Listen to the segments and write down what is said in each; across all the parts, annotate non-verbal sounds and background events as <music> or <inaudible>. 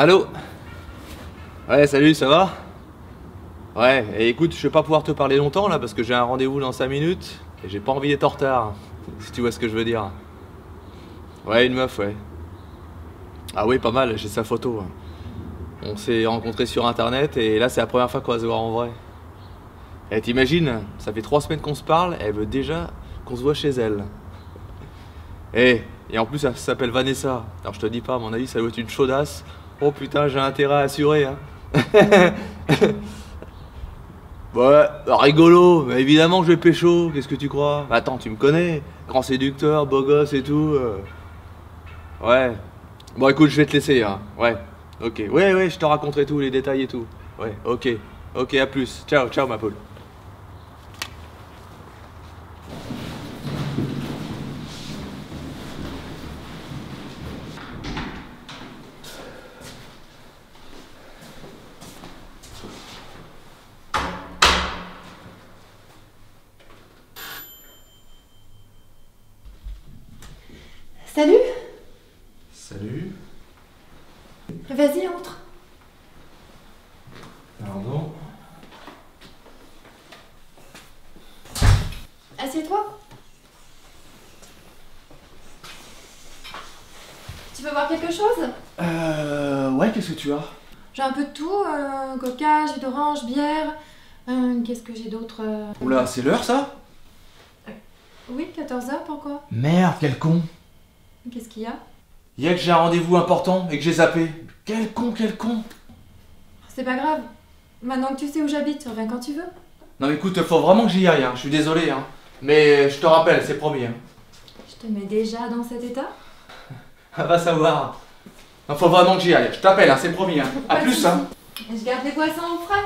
Allô Ouais, salut, ça va Ouais, et écoute, je vais pas pouvoir te parler longtemps là parce que j'ai un rendez-vous dans 5 minutes et j'ai pas envie d'être en retard, si tu vois ce que je veux dire. Ouais, une meuf, ouais. Ah oui, pas mal, j'ai sa photo. On s'est rencontrés sur internet et là c'est la première fois qu'on va se voir en vrai. Et t'imagines, ça fait trois semaines qu'on se parle, elle veut déjà qu'on se voit chez elle. Et, et en plus elle s'appelle Vanessa. Alors je te dis pas, à mon avis ça doit être une chaudasse. Oh putain, j'ai intérêt à assurer. Hein. <laughs> ouais, rigolo, mais évidemment je vais pécho, qu'est-ce que tu crois? Attends, tu me connais, grand séducteur, beau gosse et tout. euh. Ouais. Bon écoute, je vais te laisser, hein. Ouais. Ok. Ouais, ouais, je te raconterai tout, les détails et tout. Ouais, ok. Ok, à plus. Ciao, ciao ma poule. Salut Salut. Vas-y, entre. Pardon. Assieds-toi. Tu veux boire quelque chose? Euh. Ouais, qu'est-ce que tu as? J'ai un peu de tout. euh, coca, jus d'orange, bière. Euh, Qu'est-ce que j'ai d'autre euh? Oula, c'est l'heure ça? Oui, 14h, pourquoi? Merde, quel con Qu'est-ce qu'il y a? Y'a que j'ai un rendez-vous important et que j'ai zappé. Quel con, quel con C'est pas grave. Maintenant que tu sais où j'habite, tu reviens quand tu veux. Non mais écoute, faut vraiment que j'y aille, hein. je suis désolé. Hein. Mais je te rappelle, c'est promis. Hein. Je te mets déjà dans cet état? Ah, Va savoir. Non, faut vraiment que j'y aille. Je t'appelle, hein, c'est promis. Hein. De plus, hein. Je garde les poissons au frais.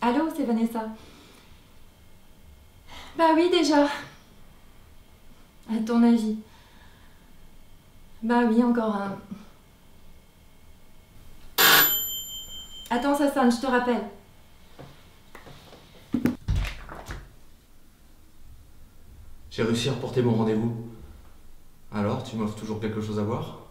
Allô, c'est Vanessa. Bah oui, déjà. À ton avis. Bah oui, encore un. Attends, ça je te rappelle. J'ai réussi à reporter mon rendez-vous. Alors, tu m'offres toujours quelque chose à boire?